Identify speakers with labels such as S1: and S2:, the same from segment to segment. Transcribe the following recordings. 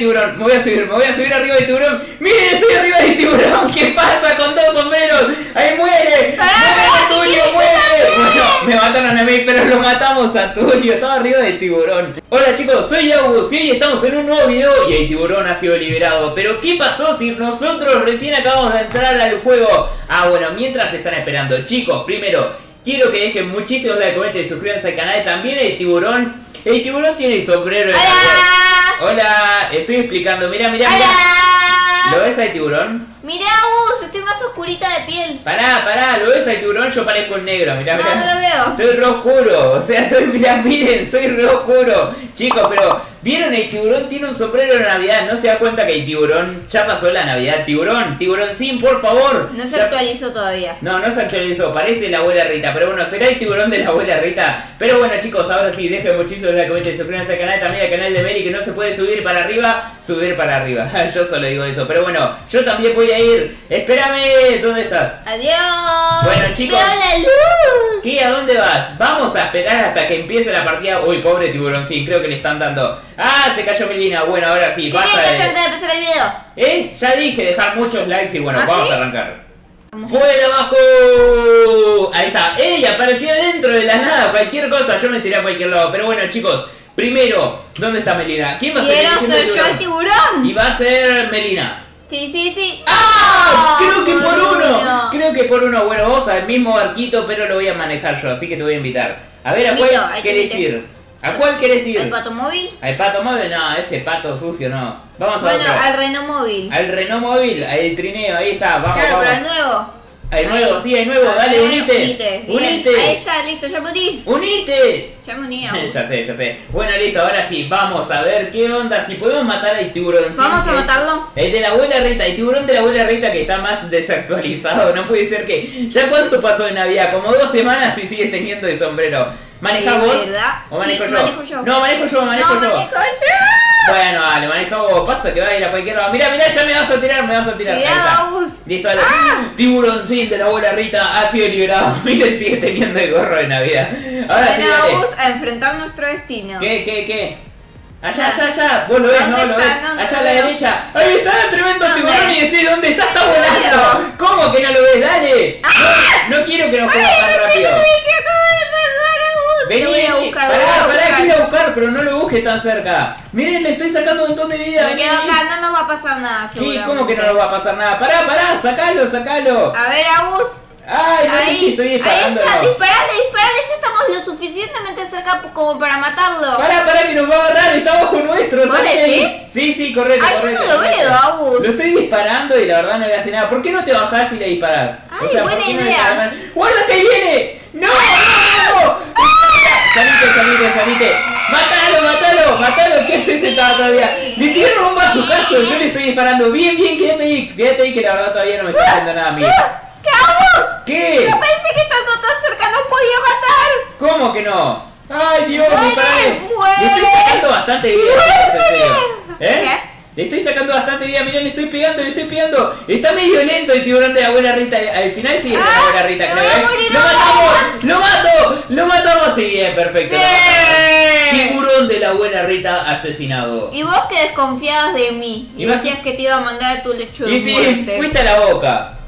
S1: tiburón. Me voy a subir, me voy a subir arriba del tiburón. Miren, estoy arriba del tiburón. ¿Qué pasa con dos sombreros? ¡Ahí muere!
S2: Pará,
S1: ¡Muere, Tulio, muere! Bueno, me mataron a mí, pero lo matamos a Tulio. Estaba arriba del tiburón. Hola chicos, soy August y hoy estamos en un nuevo video y el tiburón ha sido liberado. Pero ¿qué pasó si nosotros recién acabamos de entrar al juego? Ah, bueno, mientras están esperando. Chicos, primero, quiero que dejen muchísimos like, comenten y suscríbanse al canal. También el tiburón. El tiburón tiene el sombrero. en la-
S2: ¡Hola!
S1: Estoy explicando. Mira, mira, mira. ¿Lo ves al tiburón?
S2: Mirá, Gus, estoy más oscurita de piel.
S1: Pará, pará, ¿lo ves al tiburón? Yo parezco un negro, mirá,
S2: No,
S1: mirá.
S2: no lo veo.
S1: Estoy re oscuro, o sea, estoy, mirá, miren, soy re oscuro. Chicos, pero, ¿vieron el tiburón tiene un sombrero de Navidad? ¿No se da cuenta que el tiburón ya pasó la Navidad? Tiburón, tiburón, sí, por favor.
S2: No se
S1: Ya-
S2: actualizó todavía.
S1: No, no se actualizó, parece la abuela Rita, pero bueno, será el tiburón de la abuela Rita. Pero bueno chicos, ahora sí, dejen muchísimo like, comenten y suscríbanse al canal, también al canal de Mary que no se puede subir para arriba, subir para arriba. yo solo digo eso, pero bueno, yo también voy a ir. Espérame, ¿dónde estás?
S2: Adiós.
S1: Bueno, chicos.
S2: Veo la luz.
S1: Sí, ¿a dónde vas? Vamos a esperar hasta que empiece la partida. Uy, pobre tiburón, sí, creo que le están dando. Ah, se cayó Melina. Bueno, ahora sí,
S2: ¿Qué
S1: vas
S2: tienes que
S1: a.
S2: hacer de empezar el video?
S1: ¿Eh? Ya dije, dejar muchos likes y bueno,
S2: ¿Ah,
S1: vamos
S2: sí?
S1: a arrancar.
S2: Vamos.
S1: ¡Fuera abajo! Ahí está. ¡Ey! Apareció dentro de la nada. Cualquier cosa, yo me tiré a cualquier lado. Pero bueno, chicos, primero, ¿dónde está Melina? ¿Quién va a ser
S2: Quiero
S1: el
S2: ser yo el tiburón.
S1: Y va a ser Melina.
S2: Sí, sí, sí.
S1: ¡Ah! Creo que por uno.
S2: uno.
S1: Creo que por uno. Bueno, vos al mismo barquito, pero lo voy a manejar yo, así que te voy a invitar. A ver, ¿a
S2: Invito,
S1: cuál ¿A cuál querés ir?
S2: ¿El pato móvil?
S1: ¿Al pato móvil? No, ese pato sucio no. Vamos a
S2: Bueno, al Renault móvil.
S1: Al Renault móvil, al trineo, ahí está, vamos,
S2: Claro,
S1: vamos.
S2: pero al nuevo.
S1: Hay nuevo,
S2: Ahí.
S1: sí, hay nuevo,
S2: A
S1: dale,
S2: ver,
S1: unite.
S2: Unite. Ahí está, listo, ya me uní.
S1: ¡Unite!
S2: Ya me uní.
S1: ya sé, ya sé. Bueno, listo, ahora sí, vamos a ver qué onda. Si podemos matar al tiburón.
S2: Vamos a matarlo.
S1: El de la abuela Rita, el tiburón de la abuela Rita que está más desactualizado. No puede ser que. ¿Ya cuánto pasó de Navidad? Como dos semanas y sigue teniendo el sombrero. ¿Manejás
S2: Sí,
S1: vos?
S2: ¿verdad?
S1: ¿O manejo
S2: Sí,
S1: yo?
S2: manejo yo.
S1: No, manejo yo, manejo
S2: no,
S1: yo.
S2: manejo yo.
S1: Bueno, dale, maneja vos. Pasa que va a ir a cualquier lado. Mirá, mirá, ya me vas a tirar, me vas a tirar.
S2: Agus.
S1: Listo, dale.
S2: ¡Ah!
S1: Tiburoncín de la abuela Rita ha sido liberado. Miren, sigue teniendo el gorro de Navidad. Ahora sí,
S2: Bueno,
S1: dale.
S2: Agus, a enfrentar nuestro destino.
S1: ¿Qué, qué, qué? Allá, allá, allá. Vos lo ves,
S2: ¿Dónde
S1: no lo ves.
S2: No,
S1: allá a la
S2: veo.
S1: derecha. Ahí está, tremendo
S2: ¿Dónde?
S1: tiburón y decís dónde está, está volando. ¿Cómo que no lo ves? Dale. No, no quiero que nos comas tan rápido. Vení,
S2: voy a buscar,
S1: Pará,
S2: voy a
S1: pará, que ir a buscar, pero no lo busques tan cerca. Miren, le estoy sacando un montón de vida.
S2: Me quedo acá, no nos va a pasar nada,
S1: Sí,
S2: seguramente.
S1: ¿cómo que no nos va a pasar nada? Pará, pará, sacalo, sacalo.
S2: A ver, Agus.
S1: Ay, no sé
S2: Ahí,
S1: si estoy
S2: ahí
S1: disparando.
S2: está, disparale, disparale, ya estamos lo suficientemente cerca como para matarlo.
S1: Pará, pará, que nos va a agarrar, está bajo nuestro.
S2: ¿Vos.
S1: Sí, sí, correcto.
S2: Ay, yo no
S1: correcto,
S2: lo veo,
S1: correcto.
S2: Agus.
S1: Lo estoy disparando y la verdad no le hace nada. ¿Por qué no te bajás y le disparás?
S2: Ay,
S1: ¿por
S2: buena
S1: no
S2: idea.
S1: disparás? ¡Guarda que ahí viene! ¡No! ¡No! Salite, salite, salite. ¡Matalo, matalo! ¡Matalo! ¿Qué haces estaba todavía? Le tiraron un bazucazo, yo le estoy disparando. Bien, bien, quédate ahí. Quédate ahí que la verdad todavía no me está haciendo nada a mí.
S2: ¿Qué, Agus?
S1: ¿Qué?
S2: Yo pensé que estando tan cerca no podía matar.
S1: ¿Cómo que no? ¡Ay, Dios!
S2: Muere, muere.
S1: Le estoy sacando bastante vida, en serio. ¿Eh?
S2: ¿Qué?
S1: Le estoy sacando bastante vida, mirá, le estoy pegando, le estoy pegando. Está medio lento el tiburón de la abuela Rita. Al final sigue
S2: Ah,
S1: la abuela Rita,
S2: me
S1: creo,
S2: voy a
S1: ¿eh? ¡Lo matamos! ¡Lo mato! ¡Lo matamos! Sí, bien, perfecto. Tiburón de la abuela Rita asesinado.
S2: Y vos que desconfiabas de mí. Y decías que te iba a mandar tu lecho de
S1: Y sí,
S2: muerte.
S1: fuiste a la boca.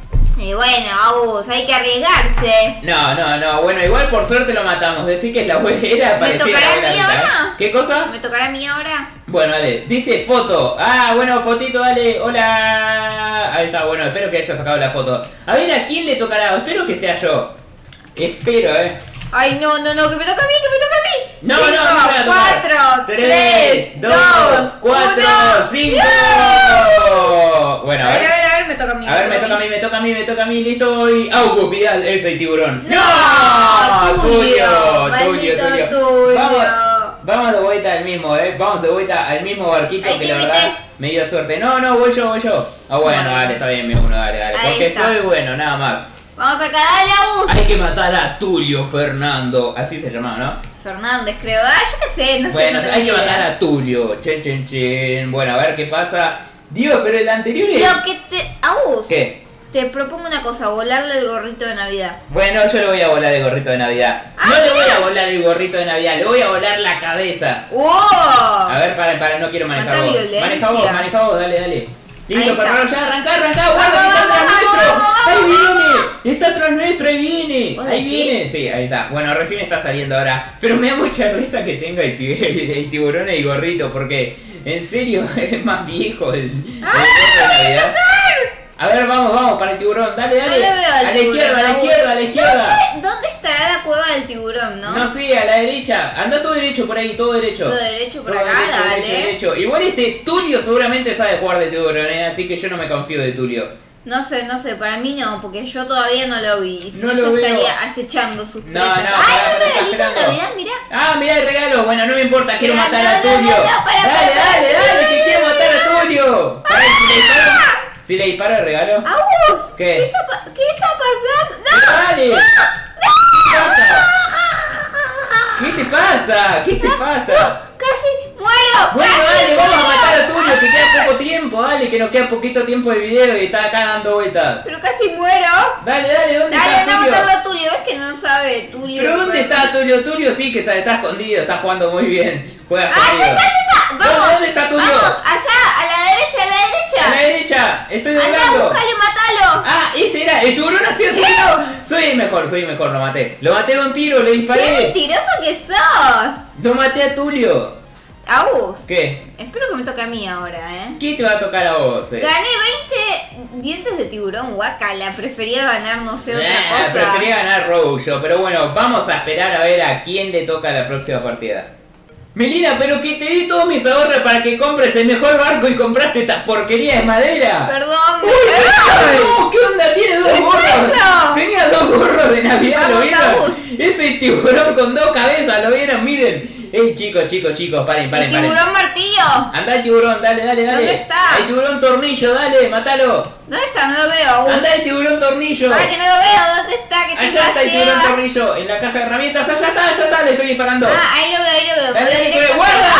S2: Y bueno, Agus, hay que arriesgarse.
S1: No, no, no. Bueno, igual por suerte lo matamos. Decir que es la abuela era
S2: ¿Me tocará a mí ahora?
S1: ¿Qué cosa?
S2: ¿Me tocará a mí ahora?
S1: Bueno, dale, dice foto. Ah, bueno, fotito, dale. Hola. Ahí está, bueno, espero que haya sacado la foto. A ver a quién le tocará. Espero que sea yo. Espero, eh.
S2: Ay, no, no, no, que me toca a mí, que me toca a mí.
S1: No, no,
S2: Cinco,
S1: no,
S2: cuatro, uno.
S1: cinco.
S2: ¡Yeah!
S1: Bueno,
S2: A
S1: a
S2: ver, me toca a mí.
S1: A ver, me toca a mí, me toca a mí, me toca a mí, listo. Y August Vidal es el tiburón.
S2: No, tuyo, maldito tuyo.
S1: Vamos, vamos de vuelta al mismo, eh. Vamos de vuelta al mismo barquito
S2: Ahí
S1: que la
S2: invité.
S1: verdad me dio suerte. No, no, voy yo, voy yo. Ah, bueno,
S2: Bueno.
S1: dale, está bien, mi uno, dale, dale.
S2: Ahí
S1: Porque
S2: está.
S1: soy bueno, nada más.
S2: Vamos acá, dale, Agus.
S1: Hay que matar a Tulio Fernando. Así se llamaba, ¿no?
S2: Fernández, creo. Ah, yo qué sé, no sé.
S1: Bueno,
S2: no tengo
S1: hay que matar a Tulio. Chen, chen, chen. Bueno, a ver qué pasa. Dios, pero el anterior es...
S2: Lo que te. Agus.
S1: ¿Qué?
S2: te propongo una cosa, volarle el gorrito de Navidad.
S1: Bueno, yo le voy a volar el gorrito de Navidad.
S2: Ah,
S1: No le voy a volar el gorrito de Navidad, le voy a volar la cabeza.
S2: ¡Wow!
S1: A ver, para, para, no quiero manejar vos.
S2: violencia.
S1: Maneja vos, maneja vos, dale, dale. Listo, perro, ya arrancá, arrancá, guarda está
S2: vamos,
S1: nuestro. Ahí viene, está atrás nuestro, ahí viene.
S2: ¿Vos
S1: Ahí viene, sí, ahí está. Bueno, recién está saliendo ahora. Pero me da mucha risa que tenga el tiburón y el gorrito, porque en serio es más viejo el,
S2: ¡Ah,
S1: de. A ver, vamos, vamos, para el tiburón, dale, dale.
S2: le veo al
S1: a la
S2: tiburón,
S1: izquierda, a la izquierda, a la izquierda.
S2: ¿Dónde, dónde estará la cueva del tiburón, no?
S1: No, sí, a la derecha. Anda todo derecho por ahí, todo derecho.
S2: Todo derecho por
S1: Todo
S2: acá,
S1: derecho,
S2: dale.
S1: derecho, derecho. Igual este Tulio seguramente sabe jugar de tiburón, ¿eh? así que yo no me confío de Tulio.
S2: No sé, no sé, para mí no, porque yo todavía no lo vi. Y si
S1: No
S2: no,
S1: lo
S2: yo
S1: veo.
S2: estaría acechando sus
S1: No,
S2: presas.
S1: no,
S2: ¡Ay, un regalito de. Navidad, mirá!
S1: Ah, mirá el regalo. Bueno, no me importa, quiero matar
S2: no,
S1: a
S2: no,
S1: Tulio.
S2: no, no,
S1: dale, dale, dale, que quiero matar a Tulio. Pará, si le disparo, si le disparo el regalo.
S2: ¡Agus!
S1: ¿Qué?
S2: está, pa- ¿Qué está pasando? ¡No!
S1: Dale. ¿Qué pasa? ¿Qué te pasa? ¿Qué te pasa?
S2: ¡Casi muero!
S1: Bueno,
S2: ¡Casi
S1: dale, vamos a
S2: muero!
S1: matar a Tulio, que queda poco tiempo, dale, que nos queda poquito tiempo de video y está acá dando vueltas.
S2: Pero casi muero.
S1: Dale, dale, ¿dónde
S2: Dale,
S1: está
S2: anda a
S1: Tulio?
S2: matarlo a Tulio. ¿Ves que no sabe Tulio?
S1: ¿Pero dónde está Tulio? Tulio sí que sabe, está escondido, está jugando muy bien. Juega
S2: ¡Ah, ya está, ya está!
S1: ¿Dónde-
S2: ¡Vamos!
S1: dónde está Tulio?
S2: ¡Vamos! ¡Allá! ¡A la derecha, a la
S1: A la
S2: derecha!
S1: derecha, estoy
S2: ¡Anda,
S1: doblando.
S2: búscalo y matalo!
S1: Ah, ese era, el tiburón ha sido. Soy el mejor, soy el mejor, lo maté. Lo maté de un tiro, le
S2: ¡Qué
S1: disparé.
S2: mentiroso que sos!
S1: Lo maté a Tulio.
S2: Agus,
S1: ¿Qué?
S2: espero que me toque a mí ahora, ¿eh?
S1: ¿Qué te va a tocar a vos? eh?
S2: Gané 20 dientes de tiburón, guacala. Prefería ganar, no sé, otra
S1: Ah,
S2: cosa.
S1: prefería ganar Rogue yo, pero bueno, vamos a esperar a ver a quién le toca la próxima partida. Melina, pero que te di todos mis ahorros para que compres el mejor barco y compraste esta porquería de madera.
S2: Perdón,
S1: ¡Uy, no! ¿Qué onda? Tiene dos
S2: ¿Qué es
S1: gorros. Tenía dos gorros de Navidad, ¿lo vieron? Ese tiburón con dos cabezas, ¿lo vieron? Miren. Ey, chicos, chicos, chicos, paren,
S2: ¿El
S1: paren, paren.
S2: tiburón martillo?
S1: Anda el tiburón, dale, dale, dale.
S2: ¿Dónde está?
S1: El tiburón tornillo, dale, matalo.
S2: ¿Dónde está? No lo veo aún.
S1: Anda el tiburón tornillo.
S2: Para que no lo veo, ¿dónde está? Que
S1: Allá está el tiburón tornillo, en la caja de herramientas, allá está, allá está, le estoy disparando.
S2: Ah, ahí lo veo, ahí lo veo.
S1: Dale, guarda.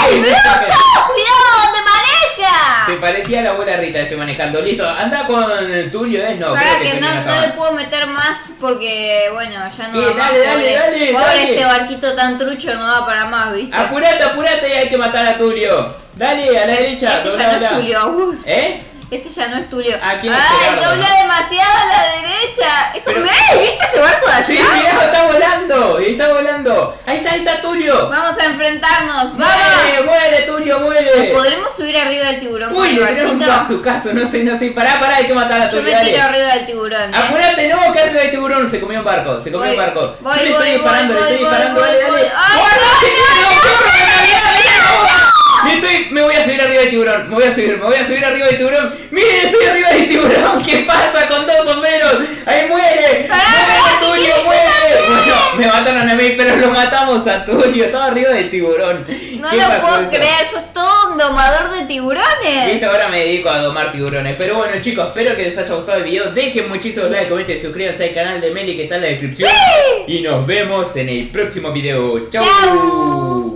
S2: ¡Ay,
S1: Sí,
S2: bruto!
S1: sí.
S2: ¡Cuidado donde maneja!
S1: Se parecía la abuela Rita ese manejando. Listo, anda con Tulio, ¿eh? No,
S2: Para que no, no le puedo meter más porque, bueno, ya no va más.
S1: Dale,
S2: pobre,
S1: dale,
S2: pobre
S1: dale.
S2: este barquito tan trucho no va para más, ¿viste?
S1: Apurate, apurate, hay que matar a Tulio. Dale, a la derecha,
S2: Este ya no
S1: doblala.
S2: es Tulio.
S1: ¿Eh?
S2: Este ya no es Tulio.
S1: ¿quién es
S2: Ay, dobla
S1: no?
S2: demasiado a la derecha. Es como, ¡Ey! ¿Viste ese barco de allá?
S1: Sí, mirá, está volando, está volando. Ahí está, ahí está Tulio.
S2: Vamos a enfrentarnos,
S1: Muere,
S2: vamos.
S1: muere, Tulio, muere.
S2: ¿Podremos subir arriba del tiburón
S1: Uy, le tiraron un caso, no sé, no sé. Pará, pará, hay que matar a
S2: Yo
S1: Tulio.
S2: me
S1: dale.
S2: tiro arriba del tiburón, ¿eh?
S1: Apurate, no, que arriba del tiburón se comió un barco, se comió
S2: Voy,
S1: un barco.
S2: voy,
S1: Yo le
S2: voy,
S1: estoy disparando, le estoy disparando, dale, dale.
S2: Ay,
S1: ¡Oh, no!
S2: no,
S1: ¡Se tiró un chorro de Navidad, mirá! Me estoy, me voy a subir arriba del tiburón, me voy a subir, me voy a subir arriba del tiburón. Miren, estoy arriba del tiburón, ¿qué pasa con dos sombreros? ¡Ahí muere! ¡Muere Tulio, muere! Bueno, me mataron a mí, pero lo matamos a Tulio, estaba arriba del tiburón.
S2: No
S1: ¿Qué
S2: lo
S1: pasó
S2: puedo
S1: eso?
S2: creer, sos todo un domador de tiburones.
S1: Viste, ahora me dedico a domar tiburones. Pero bueno, chicos, espero que les haya gustado el video. Dejen muchísimos likes, comenten, suscríbanse al canal de Meli que está en la descripción. Y nos vemos en el próximo video. ¡Chau!
S2: Chau.